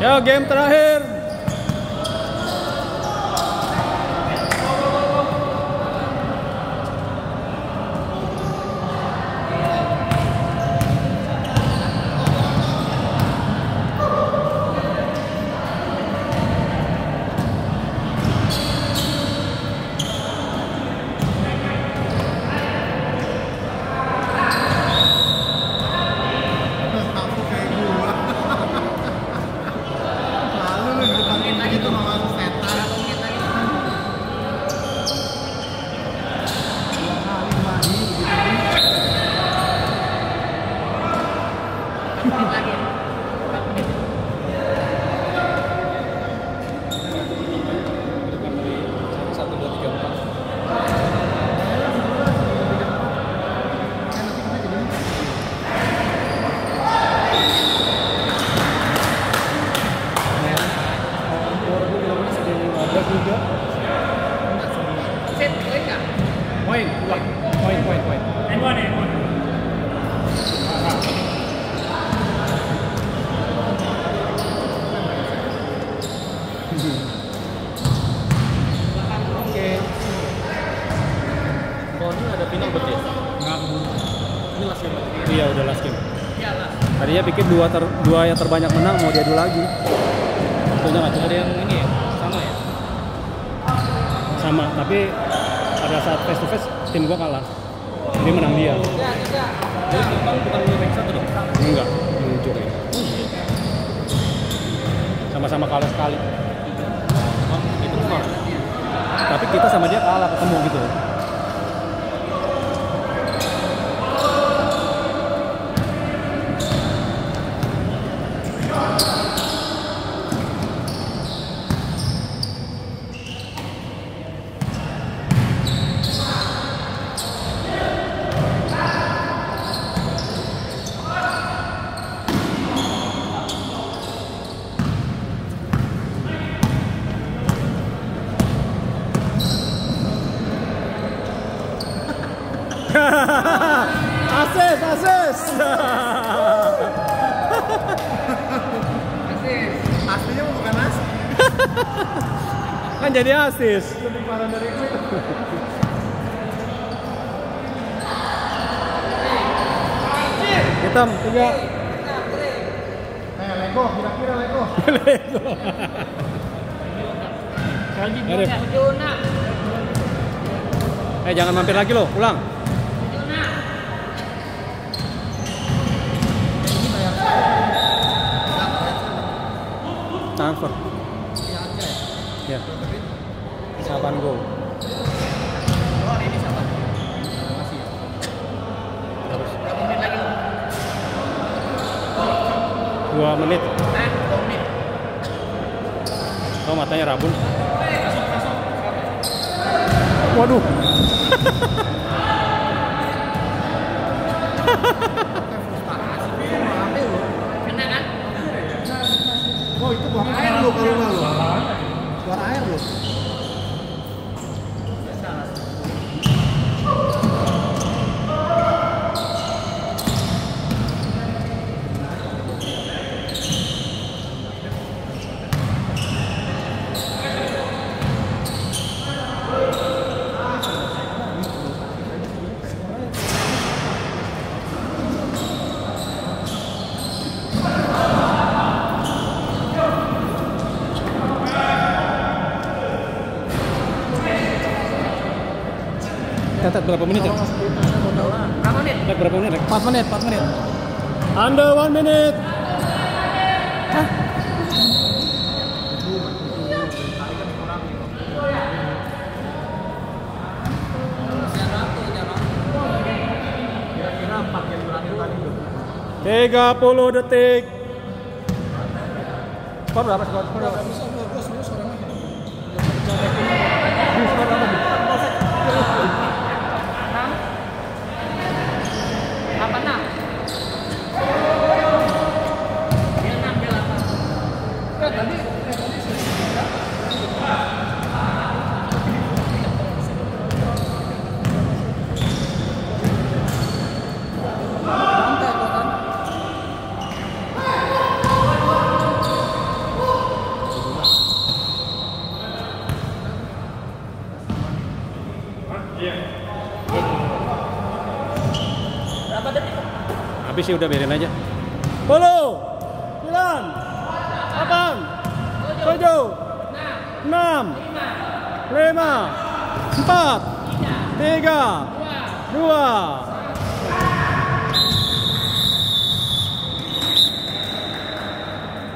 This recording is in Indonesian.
Ya, game terakhir. Satu, dua, Ini ada final berarti ya? Ini last game berarti? Iya, udah last game. Tadinya pikir dua ter, dua yang terbanyak menang mau diadu lagi. Tentunya nggak ada yang ini ya, sama ya? Sama, tapi pada saat face to face tim gua kalah. Jadi menang dia. Jadi total bukan lu rank satu dong? Enggak, lucu ya. Sama-sama kalah sekali. Oh. Tapi kita sama dia kalah ketemu gitu. Asis, asis. Aslinya bukan asli. kan jadi asis. Lebih parah dari gue. Hitam tiga. Eh, Lego, kira-kira Lego. Aduh. Eh jangan mampir lagi loh, pulang. Transfer. Ya. Saban go. Terus. Dua menit. Oh matanya rabun. Waduh. Catat berapa menit ya? Berapa menit? Rek, berapa menit? Rek? 4 menit, 4 menit. Under one minute. Kira-kira 4 game terakhir tadi tuh. 30 detik. Skor berapa skor? Skor berapa? Habis sih udah biarin aja. 10 9 8 7 6 5 4 3 2